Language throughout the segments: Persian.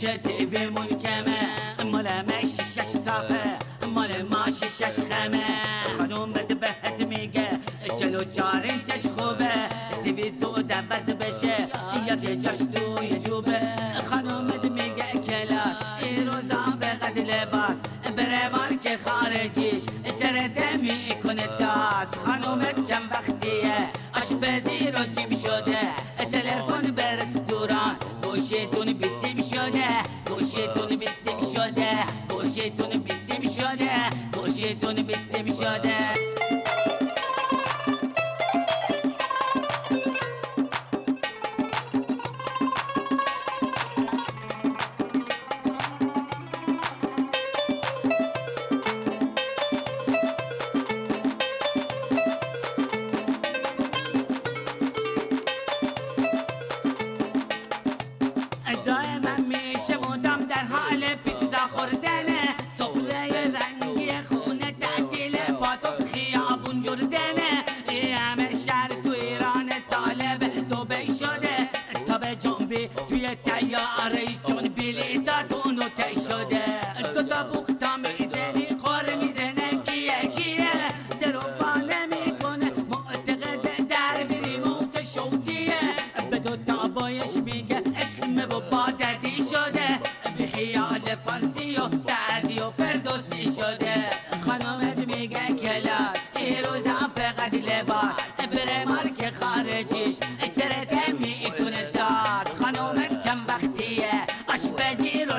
چه دیوی ملکمه. مال من شیشش صافه مال ما شیشش خمه خانومت بهت میگه جلو جارین چش خوبه. دیوی زود عوض بشه یاد جاش توی جوبه. خانومت میگه کلاس این روزا فقط لباس. بره مارک خارجیش سرده می‌کنه داس. خانومت چند وقتیه آشپزی رو جیب شده. Coscetone BC Michonné, Coscetone BC Michonné, Coscetone BC Michonné, Coscetone BC Michonné. توی تیاره چون بلیتاتون رو تی شده دو تا بوختا می‌زنی خور می‌زنه کیه کیه درو بانه می‌کنه معتقد در بری موت شوتیه به دو تا بایش میگه اسم و باددی شده به خیال فارسی و سعدی و فردوسی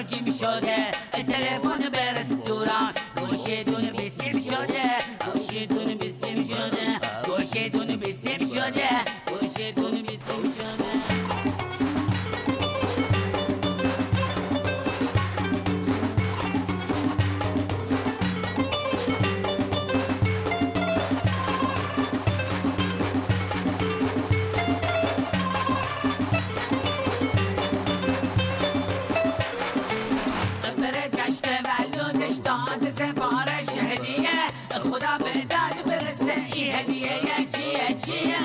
گیم شده تلفن به رستوران گوشی دون بیسیم شده گوشی دون بیسیم شده Cheia, tia, tia,